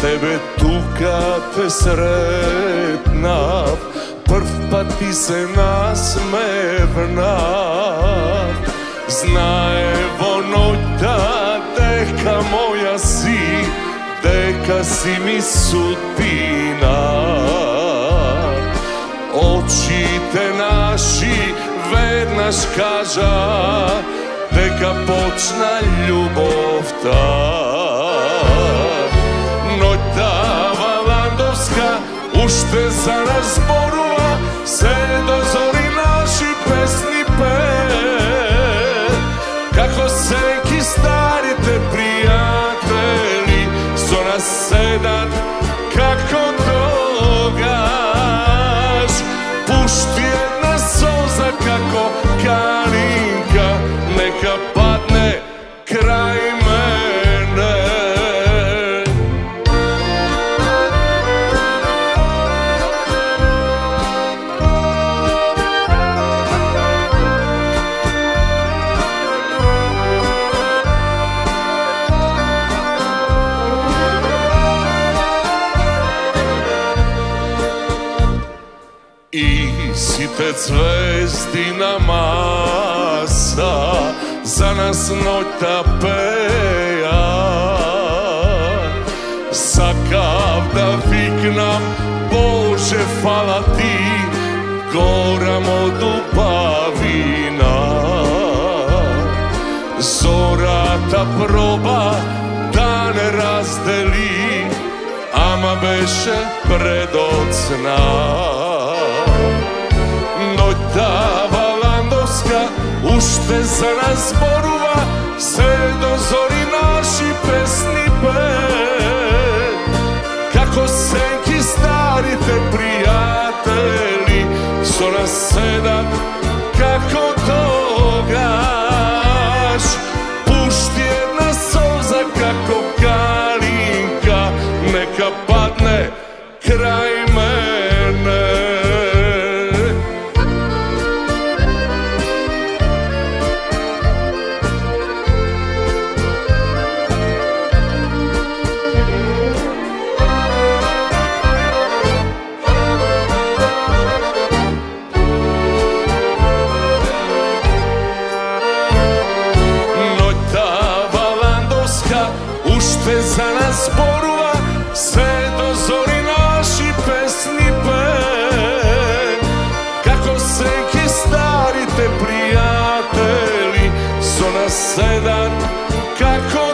тебе тука те сретнав Прв пат ти се насмевнав Знае во ноќта дека моја си Дека си ми судбина Очите наши веднаш кажа дека почна љубовта. Валандовска уште за разборува, се до зори наши песни пе. Како секи старите пријатели, со нас седат како тогаш. Пушти една соза како калинка, нека падне крај te cvesti namasa za nas noća peja. Sakav da viknam Bože hvala ti goram od upavina zora ta proba dan razdeli ama beše predocna предоцна. Валандовска уште за нас зборува, се до зори наши песни пе. Како сенки старите пријатели, со нас седат како тогаш. Пушти една солза како калинка, нека падне крај sve za nas Sve do zori naši pesni pe Kako se ki starite prijatelji Zona sedam, kako